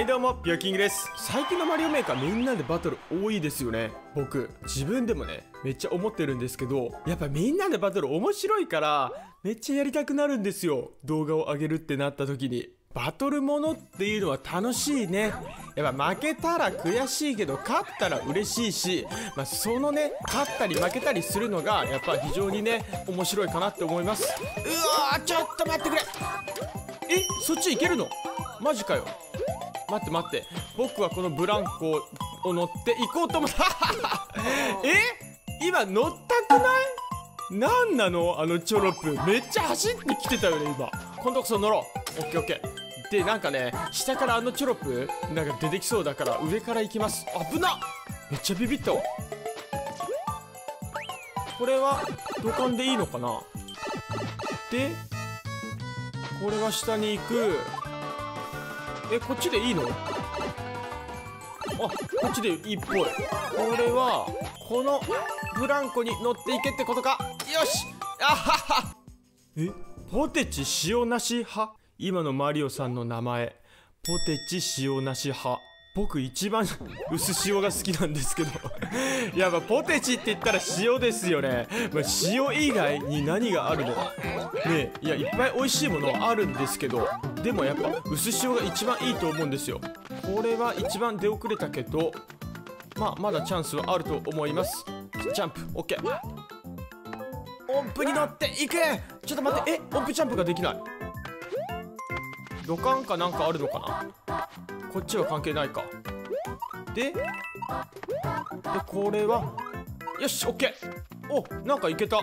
はいどうもピョキングです。最近のマリオメーカーみんなでバトル多いですよね。僕自分でもねめっちゃ思ってるんですけどやっぱみんなでバトル面白いからめっちゃやりたくなるんですよ。動画を上げるってなった時に。バトルものっていうのは楽しいね。やっぱ負けたら悔しいけど勝ったら嬉しいし、まあ、そのね勝ったり負けたりするのがやっぱ非常にね面白いかなって思います。うわーちょっと待ってくれ。えそっち行けるの？マジかよ。待って待って。僕はこのブランコを乗って行こうと思った。え？今乗ったくない？何なの？あのチョロップ。めっちゃ走ってきてたよね今。今度こそ乗ろう。オッケーオッケー。でなんかね下からあのチョロップなんか出てきそうだから上から行きます。危なっ！めっちゃビビったわ。これは土管でいいのかな？でこれは下に行くえこっちでいいの？あこっちでいいっぽい。これはこのブランコに乗っていけってことか。よし。あはは。え？ポテチ塩なし派？今のマリオさんの名前。ポテチ塩なし派。僕一番 薄塩が好きなんですけど。やっぱポテチって言ったら塩ですよね、まあ、塩以外に何があるの？ねいやいっぱい美味しいものはあるんですけど。でもやっぱ薄塩が一番いいと思うんですよ。これは一番出遅れたけどまあまだチャンスはあると思います。ジャンプ OK 音符に乗っていく。ちょっと待ってえ音符ジャンプができない。土管かなんかあるのかな？こっちは関係ないか。ででこれは？よしオッケー。おなんかいけた。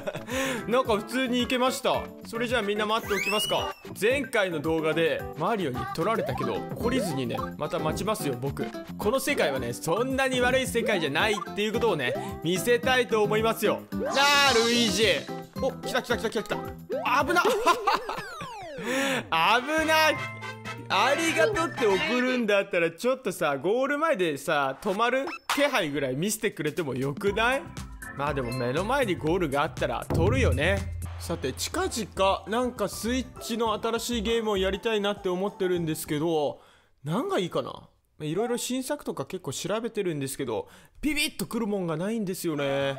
なんか普通にいけました。それじゃあみんな待っておきますか。前回の動画でマリオに取られたけど懲りずにねまた待ちますよ僕。この世界はねそんなに悪い世界じゃないっていうことをね見せたいと思いますよ。なあルイージ。お来た来た来た来た来た。危な 危ない。ありがとうって送るんだったらちょっとさゴール前でさ止まる気配ぐらい見せてくれてもよくない？まあでも目の前にゴールがあったら取るよね。さて近々なんかスイッチの新しいゲームをやりたいなって思ってるんですけど何がいいかな？いろいろ新作とか結構調べてるんですけどビビッとくるもんがないんですよね。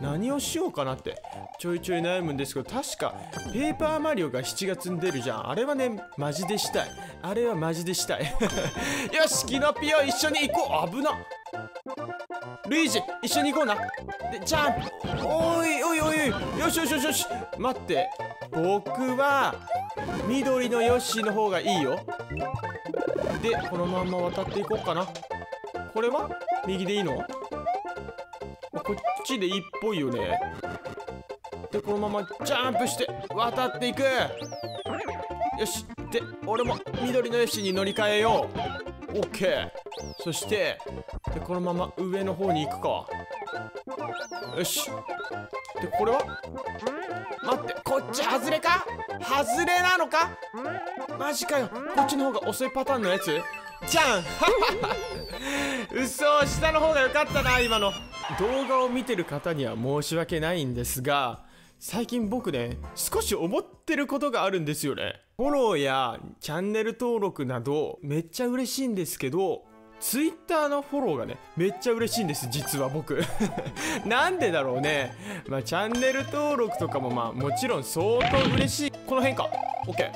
何をしようかなって。ちょいちょい悩むんですけど確かペーパーマリオが7月に出るじゃん。あれはねマジでしたい。あれはマジでしたい。よしキノピオ一緒に行こう。危なルイージ一緒に行こうな。でジャン。プおいおいおい。よしよしよしよし。待って。僕は緑のヨッシーの方がいいよ。でこのまんま渡っていこうかな。これは？右でいいの？こっちでいいっぽいよね。でこのままジャンプして渡っていく。よし。で俺も緑のヨシに乗り換えよう。オッケー。そしてでこのまま上の方に行くか。よし。でこれは？待って。こっち外れか？外れなのか？マジかよ。こっちの方が遅いパターンのやつ？じゃん。嘘。下の方が良かったな今の。動画を見てる方には申し訳ないんですが最近僕ね少し思ってることがあるんですよね。フォローやチャンネル登録などめっちゃ嬉しいんですけどツイッターのフォローがねめっちゃ嬉しいんです実は僕。なんでだろうね。まあチャンネル登録とかもまあもちろん相当嬉しい。この辺か。OK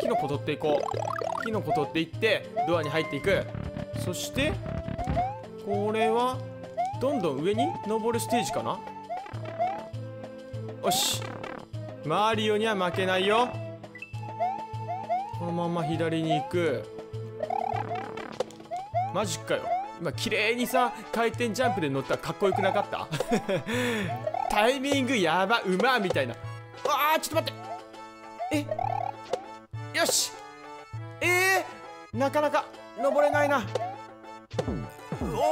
キノコ取っていこう。キノコ取っていってドアに入っていく。そしてこれはどんどん上に登るステージかな？よし。マリオには負けないよ。このまま左に行く。マジかよ。今綺麗にさ回転ジャンプで乗ったらかっこよくなかった？タイミングやばうまみたいな。あちょっと待って。え？よし。えー、なかなか登れないな。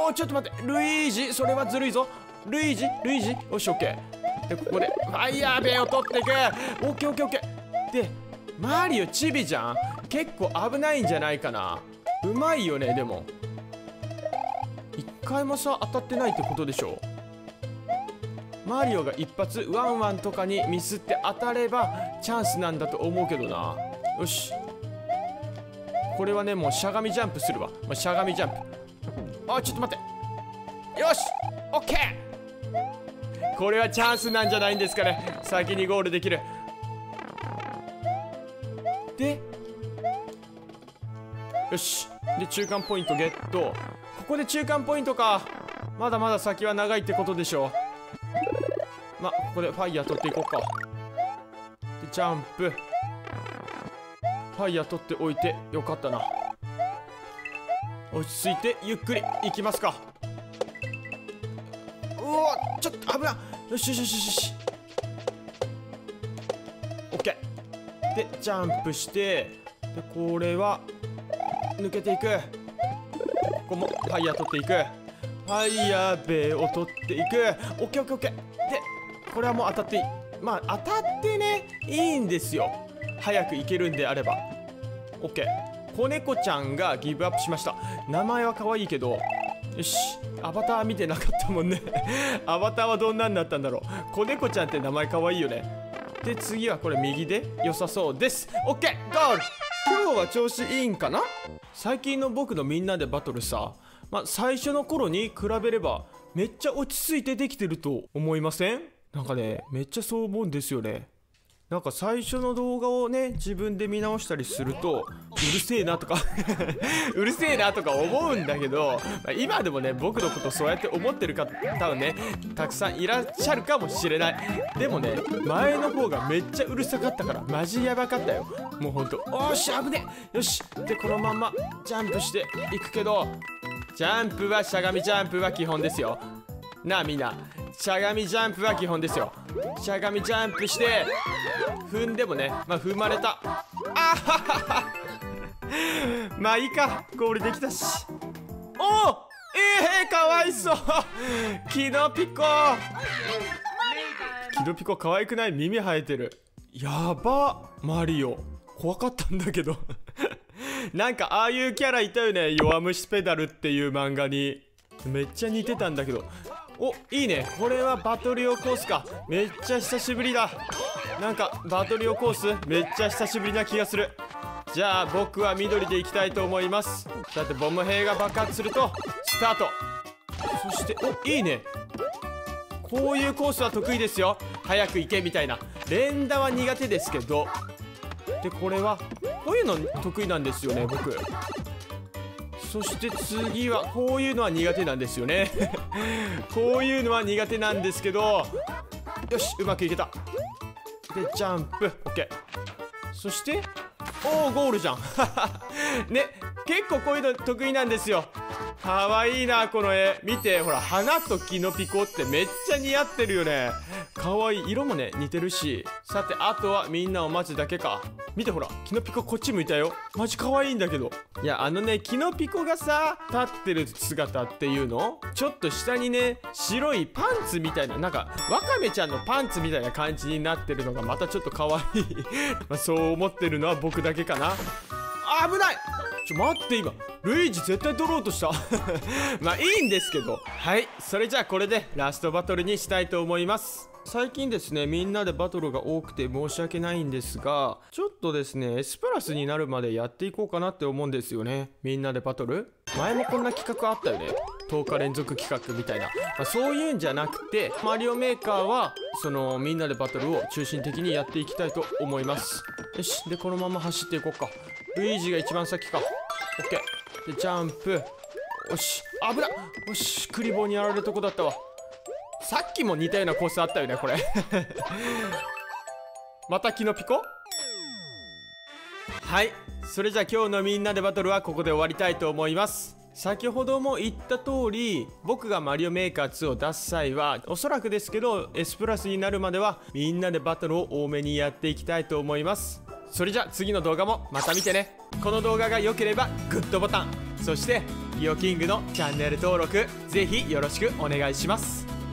おおちょっと待ってルイージそれはずるいぞ。ルイージルイージよしオッケー。でここでファイヤーベイを取っていく。オッケーオッケーオッケー。でマリオチビじゃん。結構危ないんじゃないかな。うまいよねでも。一回もさ当たってないってことでしょ。マリオが一発ワンワンとかにミスって当たればチャンスなんだと思うけどな。よし。これはねもうしゃがみジャンプするわ、まあ、しゃがみジャンプ。あちょっと待って。よしオッケー。これはチャンスなんじゃないんですかね。先にゴールできる。でよし。で中間ポイントゲット。ここで中間ポイントか。まだまだ先は長いってことでしょまここでファイヤー取っていこうか。でジャンプ。ファイヤー取っておいてよかったな。落ち着いてゆっくり行きますか。うわちょっと危ないよしよしよしよし。オッケー。でジャンプしてでこれは抜けていく。ここもファイヤー取っていく。ファイヤーベイを取っていく。オッケーオッケーオッケー。でこれはもう当たっていい。まあ当たってねいいんですよ。早く行けるんであれば。OK 子猫ちゃんがギブアップしました。名前は可愛いけどよしアバター見てなかったもんね。アバターはどんなんだったんだろう。子猫ちゃんって名前可愛いよね。で次はこれ右で。良さそうです。OK ゴール。今日は調子いいんかな？最近の僕のみんなでバトルさ、まあ、最初の頃に比べればめっちゃ落ち着いてできてると思いません？なんかねめっちゃそう思うんですよね。なんか最初の動画をね自分で見直したりするとうるせえなとか うるせえなとか思うんだけど、まあ、今でもね僕のことそうやって思ってる方はねたくさんいらっしゃるかもしれない。でもね前の方がめっちゃうるさかったからマジやばかったよ。もうほんとおーし危ねよしでこのまんまジャンプしていくけどジャンプはしゃがみジャンプは基本ですよ。なあみんな。しゃがみジャンプは基本ですよ。しゃがみジャンプして踏んでもねまあ踏まれた。あははは。まあいいか。ゴールできたし。おおええー、かわいそう。キノピコキノピコ可愛くない？耳生えてる。やば。マリオ。怖かったんだけど。なんかああいうキャラいたよね。弱虫ペダルっていう漫画に。めっちゃ似てたんだけど。おいいね。これはバトリオコースか。めっちゃ久しぶりだ。なんかバトリオコースめっちゃ久しぶりな気がする。じゃあ僕は緑で行きたいと思います。だってボム兵が爆発するとスタート。そしておいいね。こういうコースは得意ですよ。早く行けみたいな。連打は苦手ですけど。でこれはこういうの得意なんですよね僕。そして次はこういうのは苦手なんですよね。こういうのは苦手なんですけど。よしうまくいけた。でジャンプ。OK そしておおゴールじゃん。ね結構こういうの得意なんですよ。かわいいなこの絵。見てほら花とキノピコってめっちゃ似合ってるよね。かわいい。色もね似てるし。さてあとはみんなを待つだけか。見てほらキノピコこっち向いたよ。マジかわいんだけど。いやあのねキノピコがさ立ってる姿っていうの？ちょっと下にね白いパンツみたいななんかワカメちゃんのパンツみたいな感じになってるのがまたちょっとかわい。まあそう思ってるのは僕だけかな。危ない！ちょ待って今。ルイージ絶対取ろうとした。まあいいんですけど。はいそれじゃあこれでラストバトルにしたいと思います。最近ですねみんなでバトルが多くて申し訳ないんですがちょっとですね S プラスになるまでやっていこうかなって思うんですよね。みんなでバトル。前もこんな企画あったよね。10日連続企画みたいな、まあ、そういうんじゃなくてマリオメーカーはそのみんなでバトルを中心的にやっていきたいと思います。よし。でこのまま走っていこうか。ルイージが一番先か。OK でジャンプ。よし。危なよし。クリボーにやられるとこだったわ。さっきも似たようなコースあったよねこれ。またキノピコはい。それじゃあ今日のみんなでバトルはここで終わりたいと思います。先ほども言った通り僕がマリオメーカー2を出す際はおそらくですけど S プラスになるまではみんなでバトルを多めにやっていきたいと思います。それじゃあ次の動画もまた見てね。この動画が良ければグッドボタン。そしてイオキングのチャンネル登録ぜひよろしくお願いします。